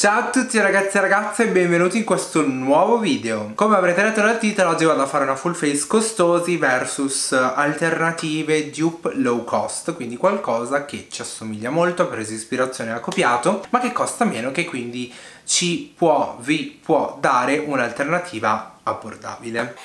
Ciao a tutti ragazzi e ragazze e benvenuti in questo nuovo video. Come avrete letto dal titolo oggi vado a fare una full face costosi versus alternative dupe low cost Quindi qualcosa che ci assomiglia molto, ha preso ispirazione e ha copiato Ma che costa meno che quindi ci può, vi può dare un'alternativa abbordabile.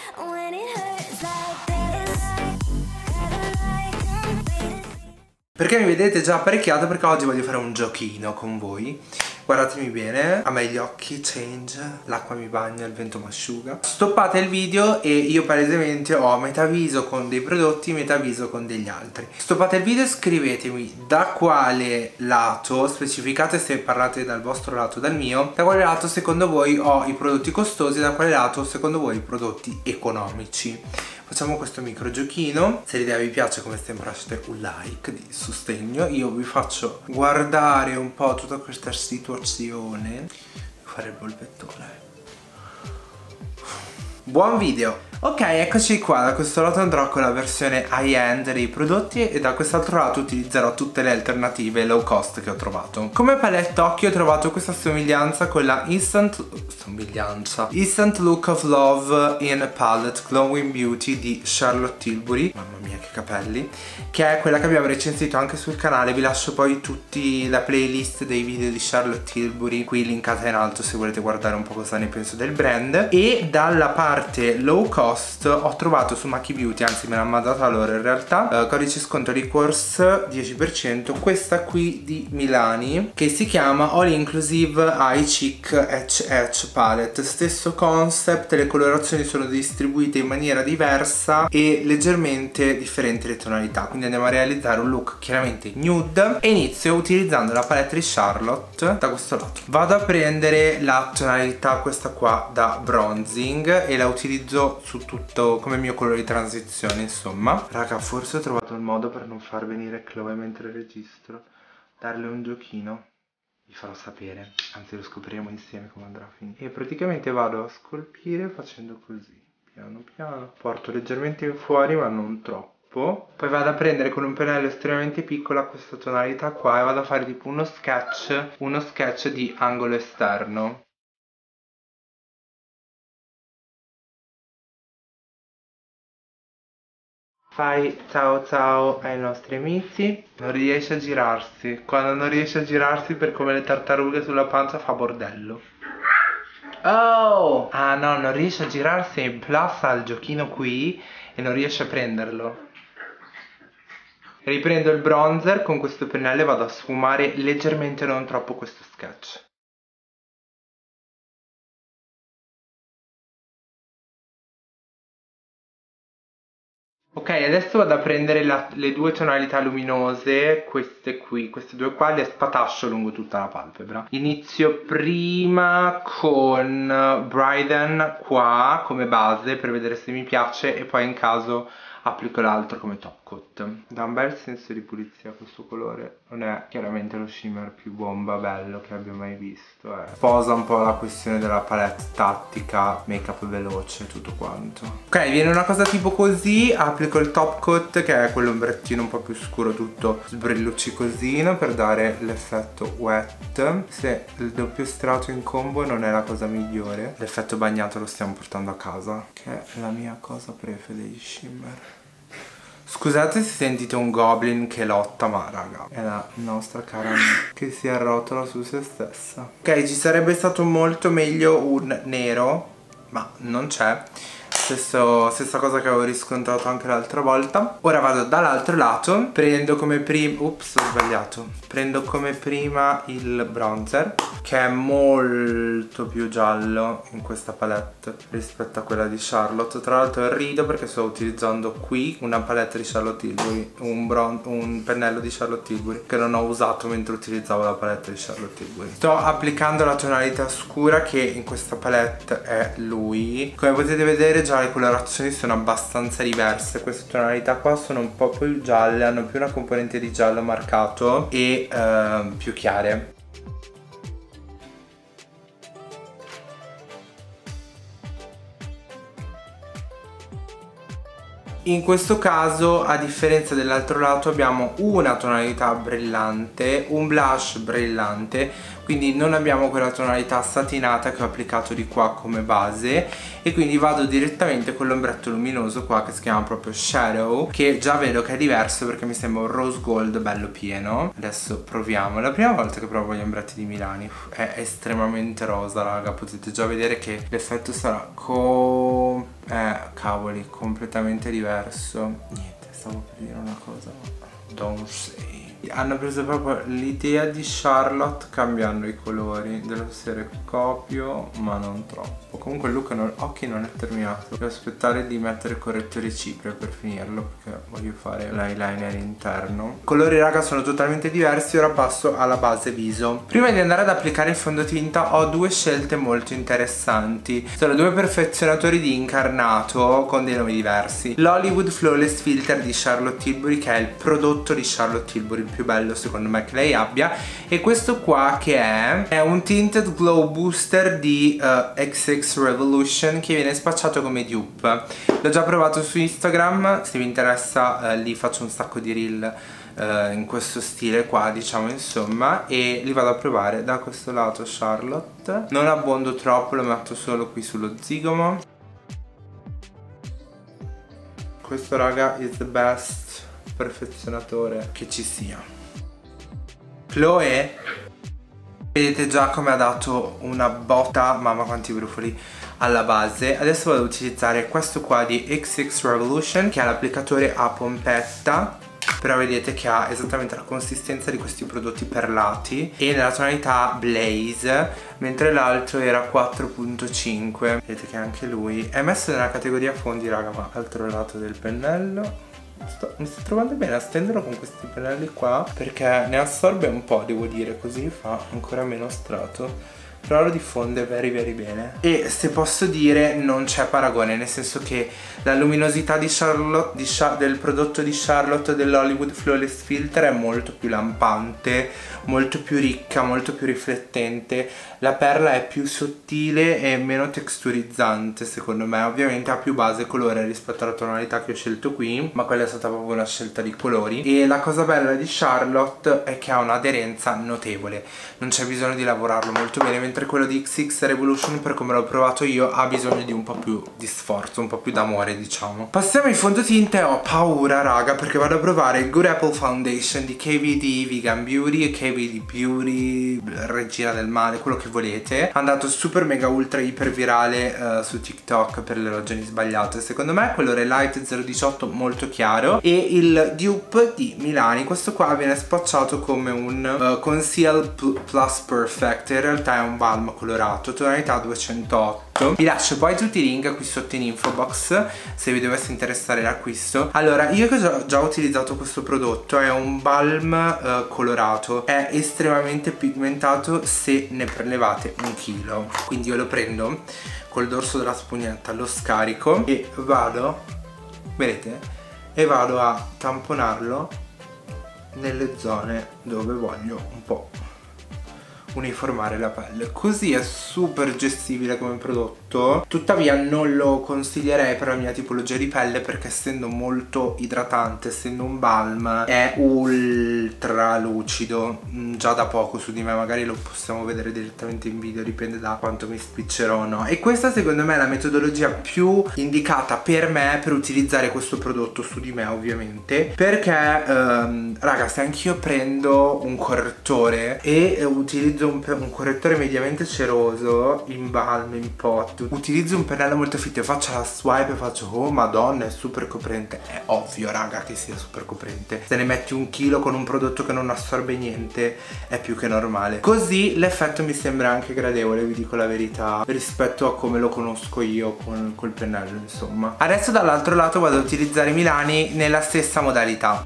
Perché mi vedete già apparecchiato? Perché oggi voglio fare un giochino con voi Guardatemi bene, a me gli occhi change, l'acqua mi bagna, il vento mi asciuga Stoppate il video e io palesemente ho metà viso con dei prodotti, metà viso con degli altri. Stoppate il video e scrivetemi da quale lato, specificate se parlate dal vostro lato dal mio Da quale lato secondo voi ho i prodotti costosi, da quale lato secondo voi i prodotti economici facciamo questo micro giochino se l'idea vi piace come sempre lasciate un like di sostegno. Io vi faccio guardare un po' tutta questa situazione. Fare il polpettone buon video Ok, eccoci qua, da questo lato andrò con la versione high-end dei prodotti e da quest'altro lato utilizzerò tutte le alternative low cost che ho trovato. Come palette occhio ho trovato questa somiglianza con la Instant... somiglianza... Instant Look of Love in Palette Glowing Beauty di Charlotte Tilbury. Mamma mia che capelli. Che è quella che abbiamo recensito anche sul canale, vi lascio poi tutti la playlist dei video di Charlotte Tilbury qui linkata in alto se volete guardare un po' cosa ne penso del brand. E dalla parte low cost ho trovato su Maki Beauty, anzi me l'ha mandata loro in realtà, eh, codice sconto Liquors 10%, questa qui di Milani che si chiama All Inclusive Eye Edge Edge Palette, stesso concept, le colorazioni sono distribuite in maniera diversa e leggermente differenti le tonalità, quindi andiamo a realizzare un look chiaramente nude e inizio utilizzando la palette di Charlotte da questo lato. Vado a prendere la tonalità questa qua da bronzing e la utilizzo su su tutto come mio colore di transizione insomma. Raga forse ho trovato il modo per non far venire Chloe mentre registro. Darle un giochino. Vi farò sapere. Anzi lo scopriremo insieme come andrà a finire. E praticamente vado a scolpire facendo così. Piano piano. Porto leggermente in fuori ma non troppo. Poi vado a prendere con un pennello estremamente piccolo questa tonalità qua e vado a fare tipo uno sketch uno sketch di angolo esterno fai ciao ciao ai nostri amici. Non riesce a girarsi. Quando non riesce a girarsi per come le tartarughe sulla pancia fa bordello. Oh! Ah no non riesce a girarsi in plus al giochino qui e non riesce a prenderlo. Riprendo il bronzer con questo pennello e vado a sfumare leggermente non troppo questo sketch Ok, adesso vado a prendere la, le due tonalità luminose, queste qui, queste due qua, le spatascio lungo tutta la palpebra. Inizio prima con Bryden qua come base per vedere se mi piace e poi in caso applico l'altro come top coat. Dà un bel senso di pulizia questo colore non è chiaramente lo shimmer più bomba bello che abbia mai visto eh. posa un po' la questione della palette tattica make up veloce tutto quanto. Ok viene una cosa tipo così applico il top coat che è quell'ombrettino un po' più scuro tutto sbrilluccicosino per dare l'effetto wet. Se il doppio strato in combo non è la cosa migliore l'effetto bagnato lo stiamo portando a casa che è la mia cosa prefe dei shimmer Scusate se sentite un goblin che lotta, ma raga, è la nostra cara che si arrotola su se stessa. Ok, ci sarebbe stato molto meglio un nero, ma non c'è. Stesso, stessa cosa che avevo riscontrato anche l'altra volta. Ora vado dall'altro lato Prendo come prima Ups ho sbagliato. Prendo come prima il bronzer Che è molto più giallo in questa palette Rispetto a quella di Charlotte. Tra l'altro rido perché sto utilizzando qui Una palette di Charlotte Tilbury un, un pennello di Charlotte Tilbury Che non ho usato mentre utilizzavo la palette di Charlotte Tilbury. Sto applicando la tonalità scura Che in questa palette è lui. Come potete vedere già le colorazioni sono abbastanza diverse. Queste tonalità qua sono un po' più gialle hanno più una componente di giallo marcato e eh, più chiare. In questo caso, a differenza dell'altro lato, abbiamo una tonalità brillante, un blush brillante, quindi non abbiamo quella tonalità satinata che ho applicato di qua come base. E quindi vado direttamente con l'ombretto luminoso qua che si chiama proprio Shadow che già vedo che è diverso perché mi sembra un rose gold bello pieno. Adesso proviamo, la prima volta che provo gli ombretti di Milani è estremamente rosa raga. Potete già vedere che l'effetto sarà co... eh cavoli completamente diverso. Niente stavo per dire una cosa don't say hanno preso proprio l'idea di Charlotte cambiando i colori. Della serie copio ma non troppo. Comunque il look non, occhi non è terminato. Devo aspettare di mettere correttore cipria per finirlo perché voglio fare l'eyeliner interno. I colori raga sono totalmente diversi. Ora passo alla base viso. Prima di andare ad applicare il fondotinta ho due scelte molto interessanti. Sono due perfezionatori di incarnato con dei nomi diversi. l'Hollywood Flawless Filter di Charlotte Tilbury che è il prodotto di Charlotte Tilbury più bello secondo me che lei abbia. E questo qua che è è un tinted glow booster di uh, eh, XX Revolution che viene spacciato come dupe. L'ho già provato su Instagram se vi interessa uh, lì faccio un sacco di reel uh, in questo stile qua diciamo insomma e li vado a provare da questo lato Charlotte. Non abbondo troppo lo metto solo qui sullo zigomo. Questo raga is the best perfezionatore che ci sia. Chloe vedete già come ha dato una botta mamma quanti brufoli alla base. Adesso vado ad utilizzare questo qua di XX Revolution che ha l'applicatore a pompetta però vedete che ha esattamente la consistenza di questi prodotti perlati e nella tonalità Blaze mentre l'altro era 4.5 vedete che anche lui è messo nella categoria fondi raga ma altro lato del pennello sto, mi sto trovando bene a stenderlo con questi pennelli qua perché ne assorbe un po' devo dire così fa ancora meno strato però lo diffonde very very bene. E se posso dire non c'è paragone nel senso che la luminosità di Charlotte, di Char del prodotto di Charlotte dell'Hollywood Flawless Filter è molto più lampante molto più ricca, molto più riflettente la perla è più sottile e meno texturizzante secondo me. Ovviamente ha più base colore rispetto alla tonalità che ho scelto qui ma quella è stata proprio una scelta di colori. E la cosa bella di Charlotte è che ha un'aderenza notevole. Non c'è bisogno di lavorarlo molto bene mentre quello di XX Revolution per come l'ho provato io ha bisogno di un po' più di sforzo, un po' più d'amore diciamo. Passiamo ai fondotinta e ho paura raga perché vado a provare il Good Apple Foundation di KVD Vegan Beauty e KVD Beauty, regina del male, quello che volete. È andato super mega ultra iper virale uh, su TikTok per le ragioni sbagliate secondo me, quello Relight 018 molto chiaro e il dupe di Milani, questo qua viene spacciato come un uh, Conceal Plus Perfect, in realtà è un balm colorato, tonalità 208. Vi lascio poi tutti i link qui sotto in info box se vi dovesse interessare l'acquisto. Allora, io che ho già utilizzato questo prodotto, è un balm uh, colorato, è estremamente pigmentato se ne prelevate un chilo. Quindi io lo prendo col dorso della spugnetta, lo scarico e vado, vedete? E vado a tamponarlo nelle zone dove voglio un po' uniformare la pelle così è super gestibile come prodotto tuttavia non lo consiglierei per la mia tipologia di pelle perché essendo molto idratante essendo un balm è ultra lucido. Mm, già da poco su di me magari lo possiamo vedere direttamente in video dipende da quanto mi spiccerò o no. E questa secondo me è la metodologia più indicata per me per utilizzare questo prodotto su di me ovviamente. Perché um, raga se anch'io prendo un correttore e utilizzo un, un, correttore mediamente ceroso in balm, in pot utilizzo un pennello molto fitto faccio la swipe e faccio oh madonna è super coprente. È ovvio raga che sia super coprente. Se ne metti un chilo con un prodotto che non assorbe niente è più che normale. Così l'effetto mi sembra anche gradevole vi dico la verità rispetto a come lo conosco io con, col pennello insomma. Adesso dall'altro lato vado ad utilizzare Milani nella stessa modalità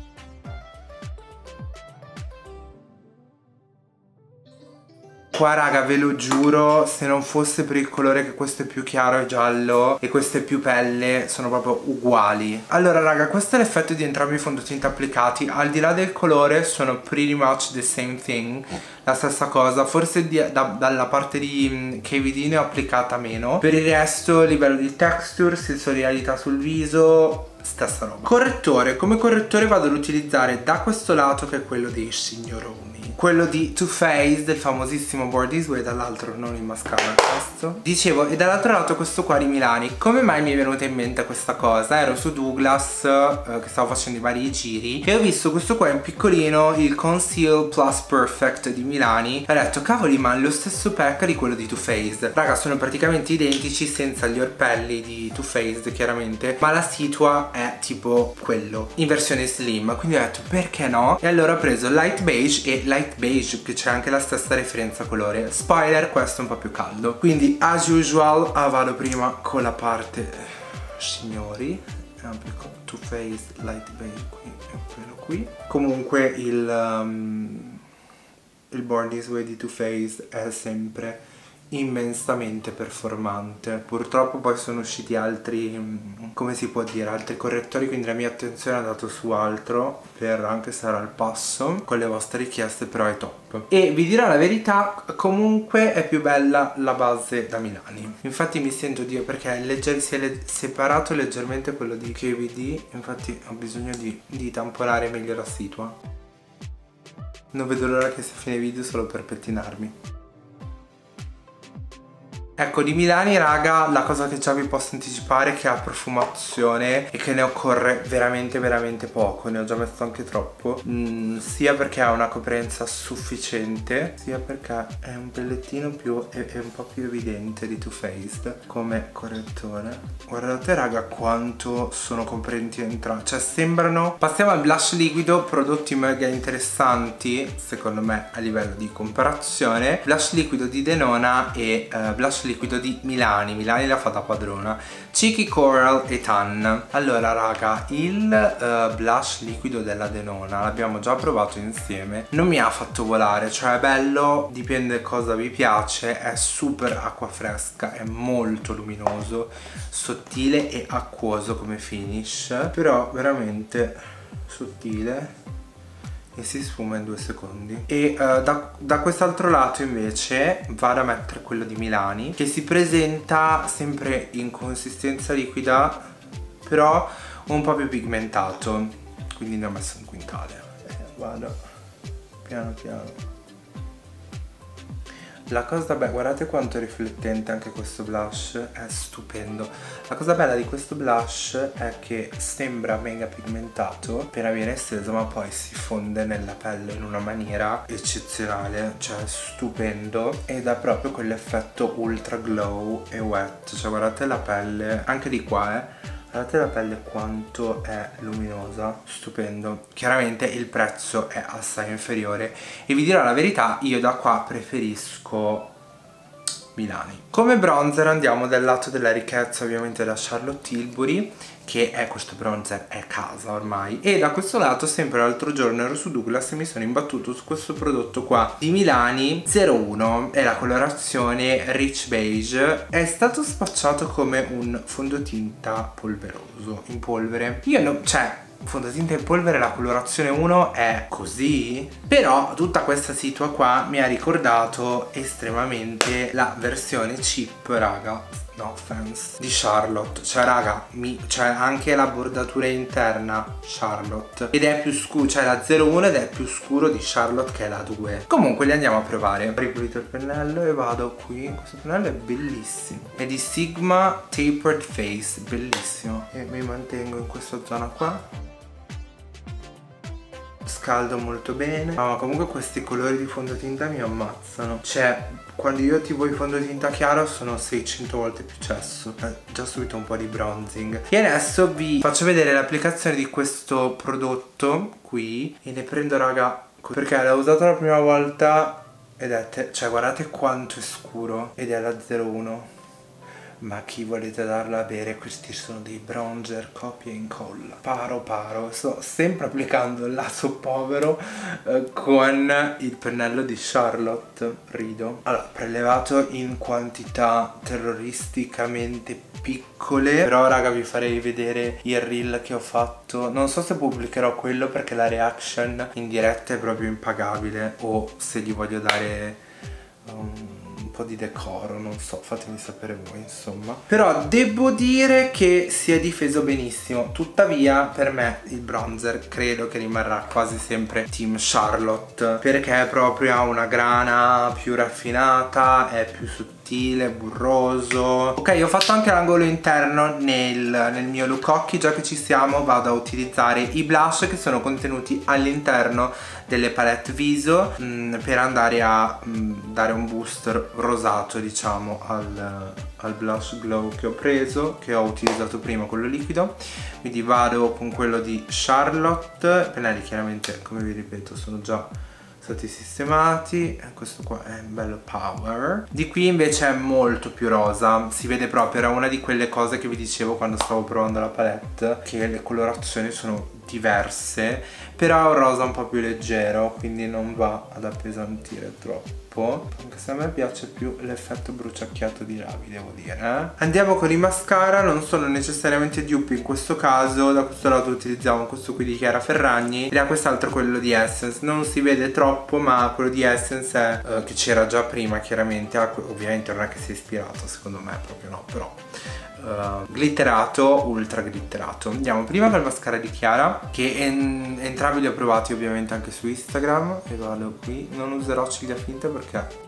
Qua raga ve lo giuro se non fosse per il colore che questo è più chiaro e giallo e questo è più pelle sono proprio uguali. Allora raga questo è l'effetto di entrambi i fondotinta applicati. Al di là del colore sono pretty much the same thing la stessa cosa forse di, da, dalla parte di mm, KVD ne ho applicata meno. Per il resto livello di texture sensorialità sul viso stessa roba. Correttore come correttore vado ad utilizzare da questo lato che è quello dei signoroni. Quello di Too Faced del famosissimo Board Way dall'altro non il mascara questo dicevo e dall'altro lato questo qua di Milani. Come mai mi è venuta in mente questa cosa? Ero su Douglas eh, che stavo facendo i vari giri e ho visto questo qua in piccolino il Conceal Plus Perfect di Milani e ho detto cavoli ma lo stesso pack di quello di Too Faced. Raga sono praticamente identici senza gli orpelli di Too Faced chiaramente ma la situa è tipo quello in versione slim. Quindi ho detto perché no? E allora ho preso light beige e light beige che c'è anche la stessa referenza colore. Spoiler questo è un po' più caldo. Quindi as usual ah, vado prima con la parte signori. Too Faced Light Beige qui e quello qui. Comunque il um, il Born This Way di Too Faced è sempre immensamente performante. Purtroppo poi sono usciti altri mm, come si può dire altri correttori quindi la mia attenzione è andata su altro per anche stare al passo con le vostre richieste però è top. E vi dirò la verità comunque è più bella la base da Milani. Infatti mi sento Dio perché legger si è separato leggermente quello di KVD infatti ho bisogno di, di tamponare meglio la situa non vedo l'ora che sia fine video solo per pettinarmi Ecco, di Milani, raga, la cosa che già vi posso anticipare è che ha profumazione e che ne occorre veramente, veramente poco. Ne ho già messo anche troppo. Mm, sia perché ha una coprenza sufficiente, sia perché è un pellettino più, è, è un po' più evidente di Too Faced come correttore. Guardate, raga, quanto sono coprenti entrambi. Cioè, sembrano... Passiamo al blush liquido, prodotti mega interessanti, secondo me, a livello di comparazione. Blush liquido di Denona e uh, blush liquido liquido di Milani, Milani la fa da padrona, Cheeky Coral e Tan. Allora raga, il uh, blush liquido della Denona l'abbiamo già provato insieme, non mi ha fatto volare, cioè è bello, dipende cosa vi piace, è super acqua fresca, è molto luminoso, sottile e acquoso come finish, però veramente sottile e si sfuma in due secondi. E uh, da, da quest'altro lato invece vado a mettere quello di Milani che si presenta sempre in consistenza liquida però un po' più pigmentato. Quindi ne ho messo un quintale. Eh, vado. Piano piano la cosa bella, guardate quanto è riflettente anche questo blush, è stupendo. La cosa bella di questo blush è che sembra mega pigmentato appena viene steso ma poi si fonde nella pelle in una maniera eccezionale, cioè stupendo ed ha proprio quell'effetto ultra glow e wet, cioè guardate la pelle, anche di qua eh guardate la pelle quanto è luminosa? Stupendo. Chiaramente il prezzo è assai inferiore. E vi dirò la verità io da qua preferisco Milani. Come bronzer andiamo dal lato della ricchezza ovviamente da Charlotte Tilbury che è questo bronzer è casa ormai. E da questo lato sempre l'altro giorno ero su Douglas e mi sono imbattuto su questo prodotto qua di Milani 01 è la colorazione Rich Beige. È stato spacciato come un fondotinta polveroso in polvere. Io no, cioè fondotinta in polvere la colorazione 1 è così. Però tutta questa situa qua mi ha ricordato estremamente la versione chip raga no offense di Charlotte. Cioè raga mi, cioè anche la bordatura interna Charlotte. Ed è più scuro cioè la 01 ed è più scuro di Charlotte che la 2 comunque li andiamo a provare. Ho ripulito il pennello e vado qui. Questo pennello è bellissimo. È di Sigma Tapered Face bellissimo. E mi mantengo in questa zona qua scaldo molto bene ma comunque questi colori di fondotinta mi ammazzano. Cioè quando io tipo i fondotinta chiaro sono 600 volte più cesso. Eh, già subito un po' di bronzing. E adesso vi faccio vedere l'applicazione di questo prodotto qui e ne prendo raga perché l'ho usato la prima volta ed è cioè guardate quanto è scuro ed è la 01 ma chi volete darla a bere? Questi sono dei bronzer copia e incolla. Paro paro. Sto sempre applicando il lato povero eh, con il pennello di Charlotte. Rido. Allora prelevato in quantità terroristicamente piccole. Però raga vi farei vedere il reel che ho fatto. Non so se pubblicherò quello perché la reaction in diretta è proprio impagabile o se gli voglio dare um, po' di decoro, non so, fatemi sapere voi insomma. Però devo dire che si è difeso benissimo, tuttavia per me il bronzer credo che rimarrà quasi sempre Team Charlotte perché proprio ha una grana più raffinata, è più sottile sottile, burroso. Ok ho fatto anche l'angolo interno nel, nel, mio look occhi. Già che ci siamo vado a utilizzare i blush che sono contenuti all'interno delle palette viso mh, mm, Per andare a mh, mm, dare un booster rosato diciamo al, al blush glow che ho preso Che ho utilizzato prima quello liquido. Quindi vado con quello di Charlotte. Pennelli chiaramente come vi ripeto sono già stati sistemati questo qua è un bello power. Di qui invece è molto più rosa si vede proprio era una di quelle cose che vi dicevo quando stavo provando la palette che le colorazioni sono diverse però è un rosa un po' più leggero quindi non va ad appesantire troppo anche se a me piace più l'effetto bruciacchiato di labi devo dire eh? andiamo con i mascara non sono necessariamente dupe in questo caso da questo lato utilizziamo questo qui di Chiara Ferragni e da quest'altro quello di Essence. Non si vede troppo ma quello di Essence è uh, che c'era già prima chiaramente. Ah, ovviamente non è che si è ispirato secondo me proprio no però uh, glitterato, ultra glitterato. Andiamo prima col mascara di Chiara, che en entrambi li ho provati ovviamente anche su Instagram, e vado qui. Non userò ciglia finte perché...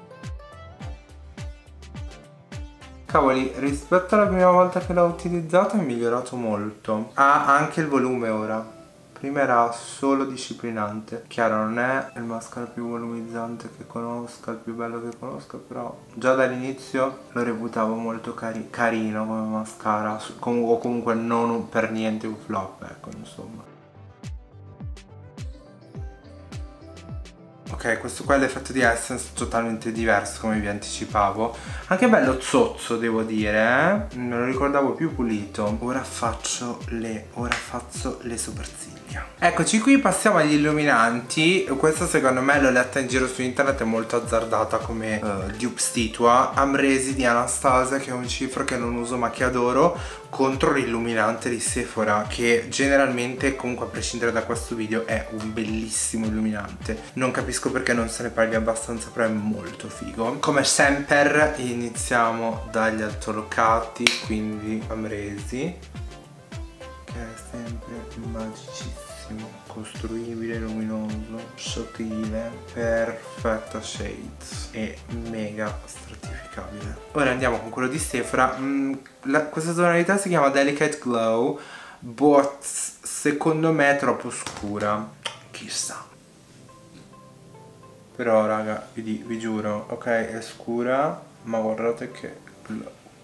Cavoli, rispetto alla prima volta che l'ho utilizzato è migliorato molto. Ha anche il volume ora prima era solo disciplinante. Chiaro non è il mascara più volumizzante che conosca il più bello che conosca però già dall'inizio lo reputavo molto cari carino come mascara o comunque non per niente un flop ecco insomma Ok, questo qua è l'effetto di Essence totalmente diverso come vi anticipavo. Anche bello zozzo devo dire, eh? Me lo ricordavo più pulito. Ora faccio le, ora faccio le sopracciglia. Eccoci qui, passiamo agli illuminanti. Questa secondo me l'ho letta in giro su internet È molto azzardata come uh, dupe stitua Amresi di Anastasia Che è un cifro che non uso ma che adoro Contro l'illuminante di Sephora Che generalmente comunque a prescindere da questo video È un bellissimo illuminante. Non capisco perché non se ne parli abbastanza Però è molto figo Come sempre iniziamo dagli altolocati Quindi Amresi Che è sempre magicissimo costruibile, luminoso, sottile, perfetta shades e mega stratificabile. Ora andiamo con quello di Sephora, mm, la, questa tonalità si chiama Delicate Glow, but secondo me è troppo scura, chissà. Però raga, vi, vi giuro, ok è scura, ma guardate che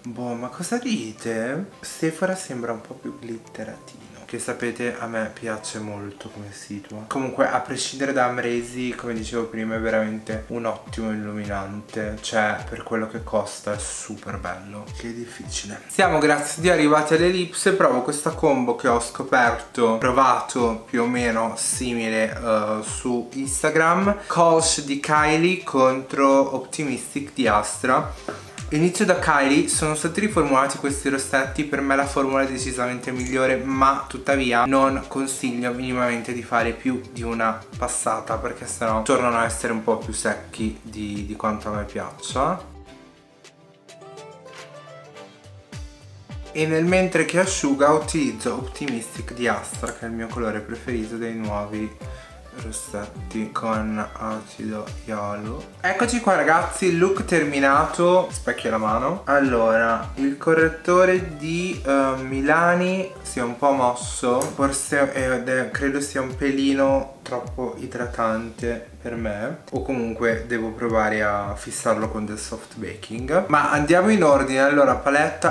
Boh, ma cosa dite? Sephora sembra un po' più glitteratino che sapete a me piace molto come situa. Comunque a prescindere da Amresi come dicevo prima è veramente un ottimo illuminante. Cioè per quello che costa è super bello. Che difficile. Siamo grazie di arrivati all'ellipse provo questa combo che ho scoperto provato più o meno simile uh, su Instagram. Colch di Kylie contro Optimistic di Astra Inizio da Kylie, sono stati riformulati questi rossetti, per me la formula è decisamente migliore ma tuttavia non consiglio minimamente di fare più di una passata perché sennò tornano a essere un po' più secchi di, di quanto a me piaccia. E nel mentre che asciuga utilizzo Optimistic di Astra che è il mio colore preferito dei nuovi rossetti con acido iolo eccoci qua ragazzi look terminato. Specchio alla mano. Allora il correttore di uh, Milani si è un po' mosso. Forse eh, credo sia un pelino troppo idratante per me o comunque devo provare a fissarlo con del soft baking ma andiamo in ordine allora paletta,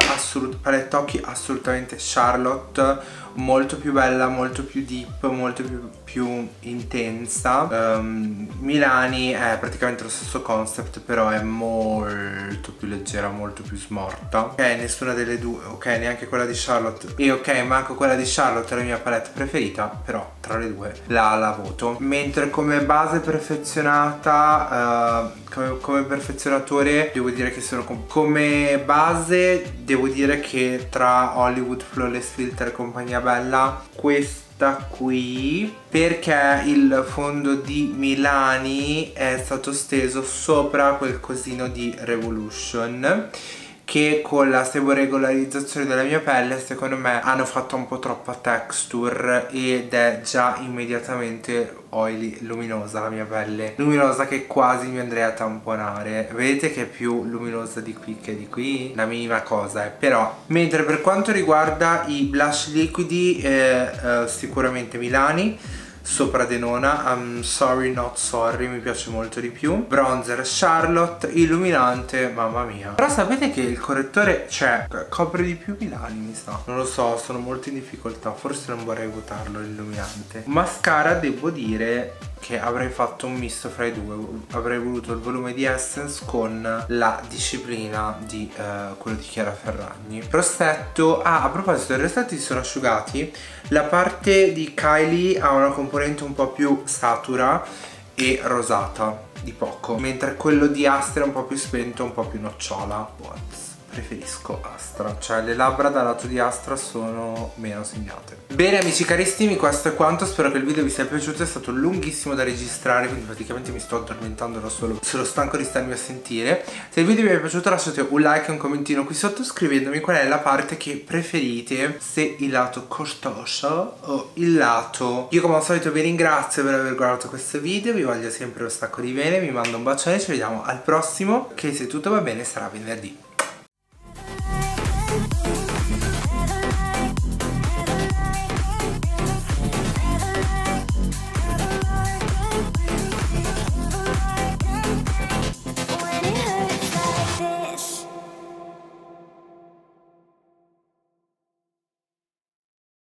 paletta occhi assolutamente Charlotte molto più bella, molto più deep, molto più, più intensa um, Milani è praticamente lo stesso concept però è molto più leggera, molto più smorta. Ok, nessuna delle due, ok, neanche quella di Charlotte. E ok, manco quella di Charlotte è la mia palette preferita, però tra le due la, la voto. Mentre come base perfezionata, uh, come, come, perfezionatore, devo dire che sono com come base, devo dire che tra Hollywood Flawless Filter e compagnia bella, questa qui perché il fondo di Milani è stato steso sopra quel cosino di Revolution che con la regolarizzazione della mia pelle secondo me hanno fatto un po' troppa texture ed è già immediatamente oily, luminosa la mia pelle. Luminosa che quasi mi andrei a tamponare. Vedete che è più luminosa di qui che di qui? La minima cosa eh. però mentre per quanto riguarda i blush liquidi eh, eh, sicuramente Milani sopra Denona I'm sorry not sorry mi piace molto di più. Bronzer Charlotte illuminante mamma mia. Però sapete che il correttore c'è copre di più Milani mi sa. Non lo so sono molto in difficoltà. Forse non vorrei votarlo l'illuminante mascara devo dire che avrei fatto un misto fra i due. Avrei voluto il volume di Essence con la disciplina di eh, quello di Chiara Ferragni. Rossetto. Ah a proposito i rossetti sono asciugati. La parte di Kylie ha una componente un po' più satura e rosata di poco mentre quello di Astra è un po' più spento un po' più nocciola What? Preferisco Astra. Cioè le labbra dal lato di Astra sono meno segnate. Bene amici carissimi questo è quanto. Spero che il video vi sia piaciuto. È stato lunghissimo da registrare quindi praticamente mi sto addormentando da solo. Sono stanco di starmi a sentire. Se il video vi è piaciuto lasciate un like e un commentino qui sotto scrivendomi qual è la parte che preferite se il lato costoso o il lato io come al solito vi ringrazio per aver guardato questo video vi voglio sempre un sacco di bene vi mando un bacione ci vediamo al prossimo che se tutto va bene sarà venerdì